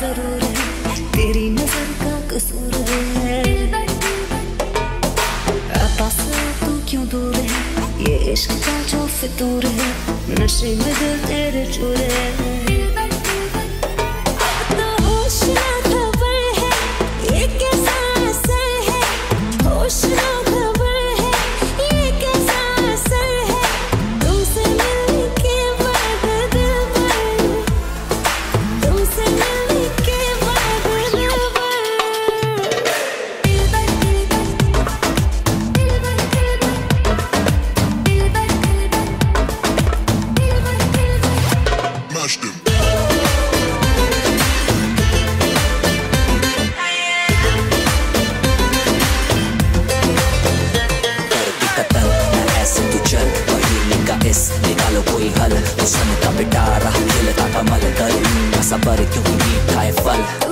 ज़रूर है। तेरी नज़र का कसूर है। तू क्यों दूर है? ये इश्क का जो फितूर है, नशे में दिल तेरे चूर है। निकालो उस हल का पिटारा खिलता कमल कल सबर क्यों मीठा है फल